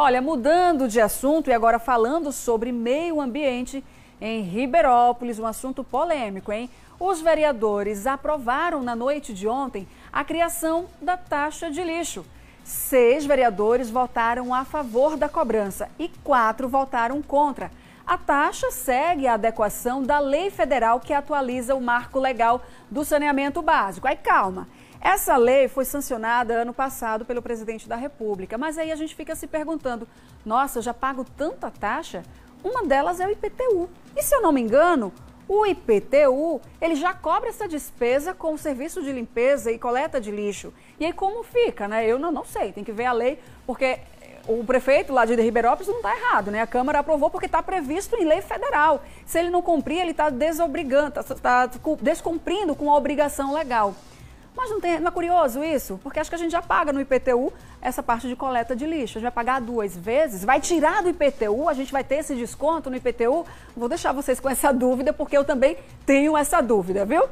Olha, mudando de assunto e agora falando sobre meio ambiente em Ribeirópolis, um assunto polêmico, hein? Os vereadores aprovaram na noite de ontem a criação da taxa de lixo. Seis vereadores votaram a favor da cobrança e quatro votaram contra. A taxa segue a adequação da lei federal que atualiza o marco legal do saneamento básico. Aí calma. Essa lei foi sancionada ano passado pelo presidente da República, mas aí a gente fica se perguntando: nossa, eu já pago tanta taxa? Uma delas é o IPTU. E se eu não me engano, o IPTU, ele já cobra essa despesa com o serviço de limpeza e coleta de lixo. E aí como fica, né? Eu não, não sei, tem que ver a lei, porque o prefeito lá de Ribeirópolis não está errado, né? A Câmara aprovou porque está previsto em lei federal. Se ele não cumprir, ele está desobrigando, está tá descumprindo com a obrigação legal. Mas não, tem, não é curioso isso? Porque acho que a gente já paga no IPTU essa parte de coleta de lixo. A gente vai pagar duas vezes, vai tirar do IPTU, a gente vai ter esse desconto no IPTU. Vou deixar vocês com essa dúvida, porque eu também tenho essa dúvida, viu?